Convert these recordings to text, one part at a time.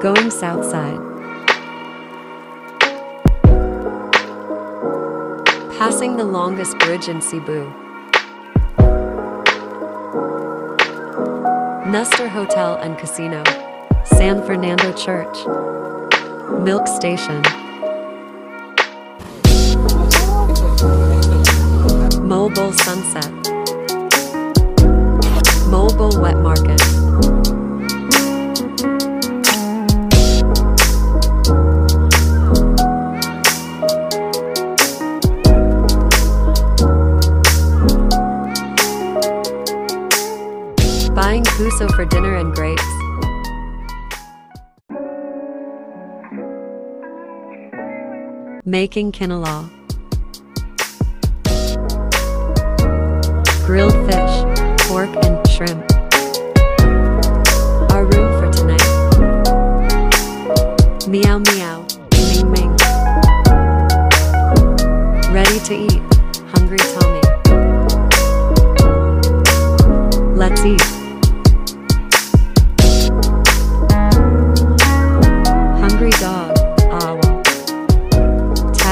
Going south side. Passing the longest bridge in Cebu. Nustar Hotel and Casino. San Fernando Church. Milk Station. Moalboal Sunset. Moalboal Wet Market. Kuso for dinner and grapes. Making Kinalaw. Grilled fish, pork, and shrimp. Our room for tonight. Meow meow, ming ming. Ready to eat, hungry Tommy. Let's eat.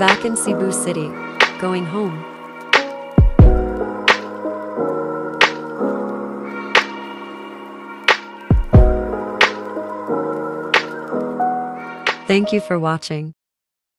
Back in Cebu City, going home. Thank you for watching.